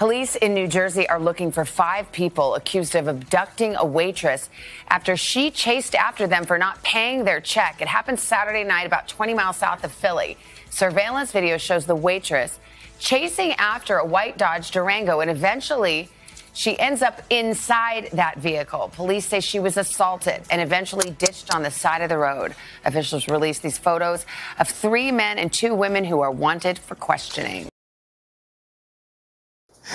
Police in New Jersey are looking for five people accused of abducting a waitress after she chased after them for not paying their check. It happened Saturday night about 20 miles south of Philly. Surveillance video shows the waitress chasing after a white Dodge Durango and eventually she ends up inside that vehicle. Police say she was assaulted and eventually ditched on the side of the road. Officials released these photos of three men and two women who are wanted for questioning.